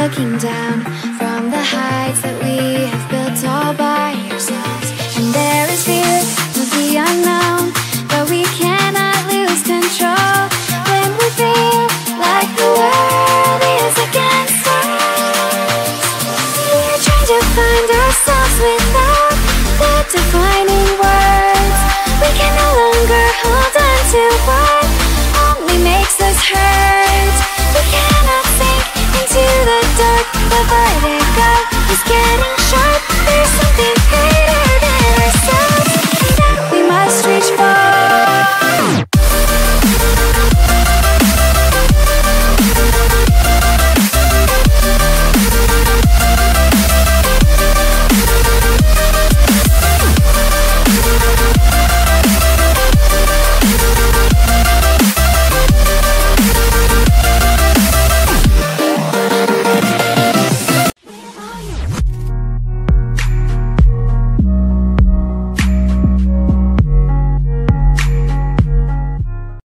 looking down from the heights that we have built all by ourselves. And there is fear of the unknown, but we cannot lose control when we feel like the world is against us. We are trying to find ourselves without.